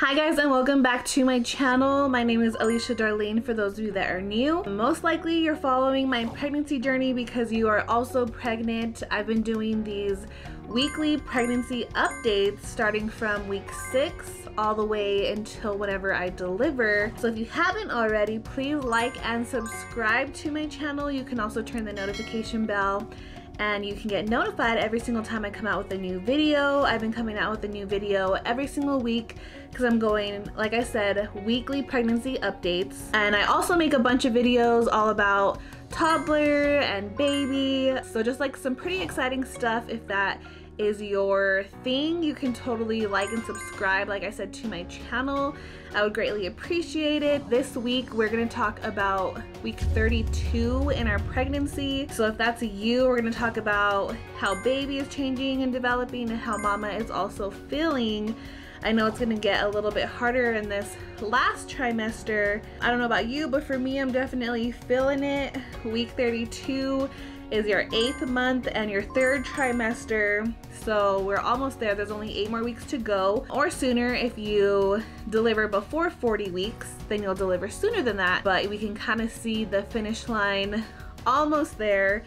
Hi guys and welcome back to my channel. My name is Alicia Darleen for those of you that are new. Most likely you're following my pregnancy journey because you are also pregnant. I've been doing these weekly pregnancy updates starting from week six all the way until whenever I deliver. So if you haven't already, please like and subscribe to my channel. You can also turn the notification bell and you can get notified every single time I come out with a new video. I've been coming out with a new video every single week because I'm going, like I said, weekly pregnancy updates. And I also make a bunch of videos all about toddler and baby. So just like some pretty exciting stuff if that is your thing, you can totally like and subscribe, like I said, to my channel. I would greatly appreciate it. This week, we're gonna talk about week 32 in our pregnancy. So if that's you, we're gonna talk about how baby is changing and developing and how mama is also feeling. I know it's gonna get a little bit harder in this last trimester. I don't know about you, but for me, I'm definitely feeling it. Week 32 is your eighth month and your third trimester. So we're almost there. There's only eight more weeks to go or sooner. If you deliver before 40 weeks, then you'll deliver sooner than that. But we can kind of see the finish line almost there.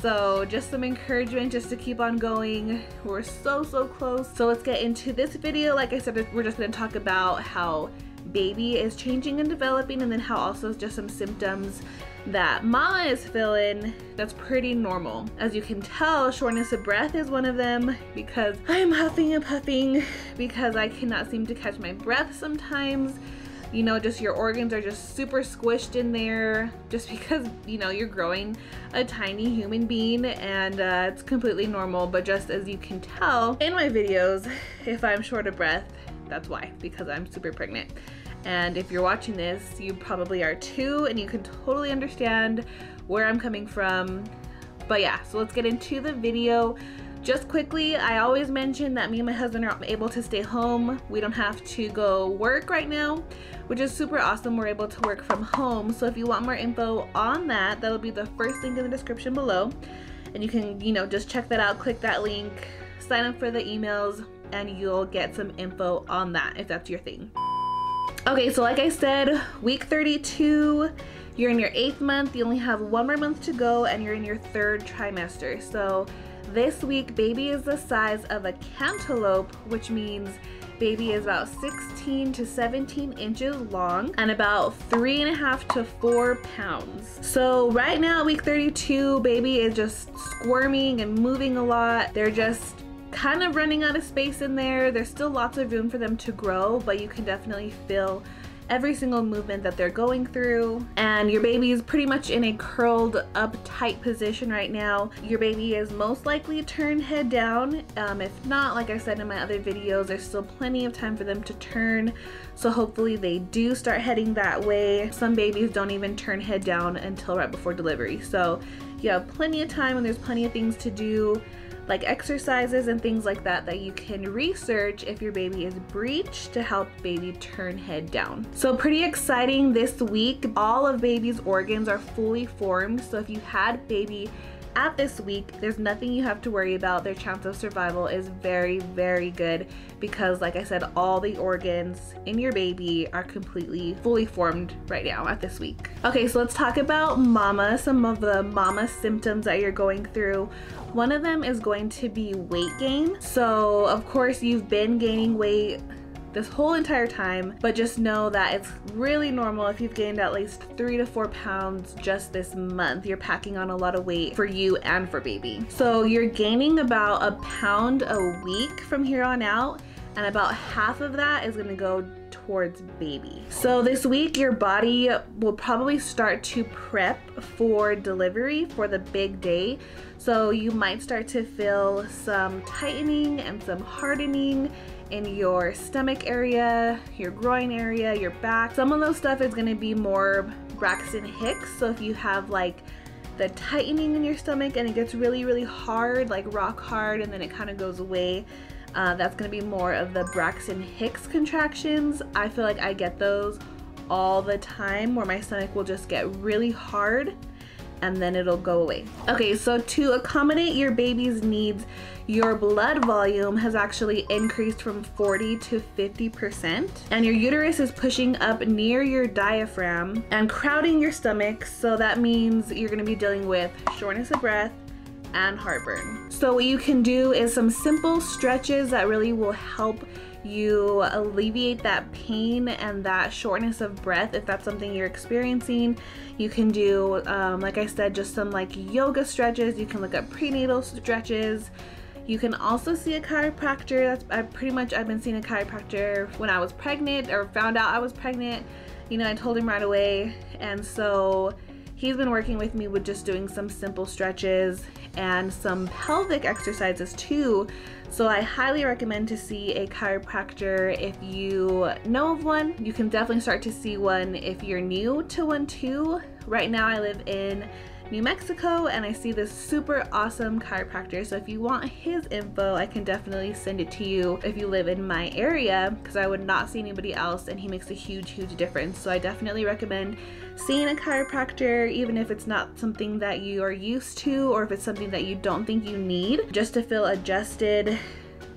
So just some encouragement just to keep on going. We're so, so close. So let's get into this video. Like I said, we're just gonna talk about how baby is changing and developing and then how also just some symptoms that mama is feeling that's pretty normal. As you can tell, shortness of breath is one of them because I'm huffing and puffing because I cannot seem to catch my breath sometimes. You know, just your organs are just super squished in there just because, you know, you're growing a tiny human being and uh, it's completely normal. But just as you can tell in my videos, if I'm short of breath, that's why, because I'm super pregnant. And if you're watching this, you probably are too, and you can totally understand where I'm coming from. But yeah, so let's get into the video. Just quickly, I always mention that me and my husband are able to stay home. We don't have to go work right now, which is super awesome. We're able to work from home. So if you want more info on that, that'll be the first link in the description below. And you can, you know, just check that out, click that link, sign up for the emails, and you'll get some info on that if that's your thing. Okay, so like I said, week 32, you're in your eighth month, you only have one more month to go, and you're in your third trimester. So this week, baby is the size of a cantaloupe, which means baby is about 16 to 17 inches long and about three and a half to four pounds. So right now, week 32, baby is just squirming and moving a lot. They're just kind of running out of space in there. There's still lots of room for them to grow, but you can definitely feel every single movement that they're going through. And your baby is pretty much in a curled up tight position right now. Your baby is most likely turned head down. Um, if not, like I said in my other videos, there's still plenty of time for them to turn. So hopefully they do start heading that way. Some babies don't even turn head down until right before delivery. So you have plenty of time and there's plenty of things to do like exercises and things like that that you can research if your baby is breech to help baby turn head down. So pretty exciting this week. All of baby's organs are fully formed. So if you had baby at this week, there's nothing you have to worry about. Their chance of survival is very, very good because like I said, all the organs in your baby are completely fully formed right now at this week. Okay, so let's talk about mama, some of the mama symptoms that you're going through. One of them is going to be weight gain. So of course you've been gaining weight this whole entire time, but just know that it's really normal if you've gained at least three to four pounds just this month. You're packing on a lot of weight for you and for baby. So you're gaining about a pound a week from here on out, and about half of that is gonna go towards baby. So this week your body will probably start to prep for delivery for the big day. So you might start to feel some tightening and some hardening in your stomach area, your groin area, your back. Some of those stuff is gonna be more Braxton Hicks. So if you have like the tightening in your stomach and it gets really, really hard, like rock hard, and then it kind of goes away, uh, that's gonna be more of the Braxton Hicks contractions. I feel like I get those all the time where my stomach will just get really hard and then it'll go away. Okay, so to accommodate your baby's needs, your blood volume has actually increased from 40 to 50%. And your uterus is pushing up near your diaphragm and crowding your stomach. So that means you're gonna be dealing with shortness of breath, and heartburn. So what you can do is some simple stretches that really will help you alleviate that pain and that shortness of breath if that's something you're experiencing you can do um, like i said just some like yoga stretches. You can look up prenatal stretches. You can also see a chiropractor. That's I pretty much I've been seeing a chiropractor when I was pregnant or found out I was pregnant. You know I told him right away. And so He's been working with me with just doing some simple stretches and some pelvic exercises too. So I highly recommend to see a chiropractor if you know of one. You can definitely start to see one if you're new to one too. Right now I live in New Mexico and I see this super awesome chiropractor. So if you want his info, I can definitely send it to you if you live in my area because I would not see anybody else and he makes a huge, huge difference. So I definitely recommend seeing a chiropractor, even if it's not something that you are used to or if it's something that you don't think you need, just to feel adjusted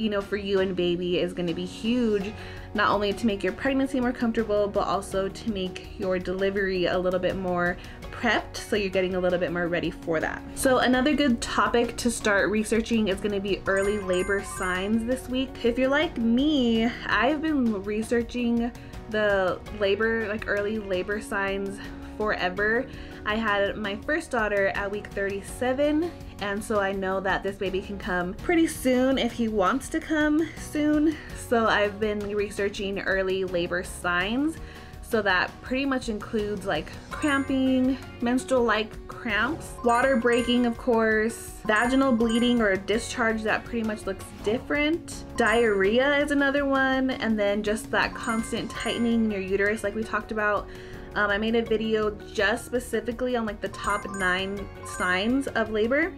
you know, for you and baby is going to be huge, not only to make your pregnancy more comfortable, but also to make your delivery a little bit more prepped so you're getting a little bit more ready for that. So another good topic to start researching is going to be early labor signs this week. If you're like me, I've been researching the labor, like early labor signs forever. I had my first daughter at week 37 and so I know that this baby can come pretty soon if he wants to come soon. So I've been researching early labor signs so that pretty much includes like cramping, menstrual-like cramps, water breaking of course, vaginal bleeding or discharge that pretty much looks different, diarrhea is another one, and then just that constant tightening in your uterus like we talked about. Um, I made a video just specifically on like the top nine signs of labor.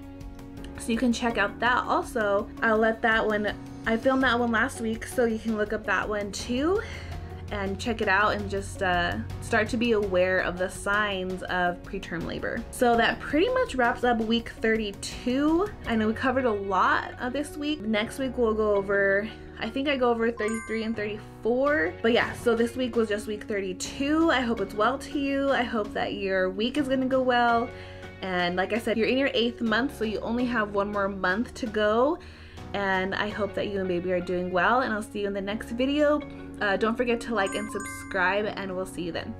So you can check out that also. I'll let that one, I filmed that one last week so you can look up that one too and check it out and just uh, start to be aware of the signs of preterm labor. So that pretty much wraps up week 32. I know we covered a lot of this week. Next week we'll go over I think I go over 33 and 34. But yeah, so this week was just week 32. I hope it's well to you. I hope that your week is gonna go well. And like I said, you're in your eighth month, so you only have one more month to go. And I hope that you and baby are doing well. And I'll see you in the next video. Uh, don't forget to like and subscribe and we'll see you then.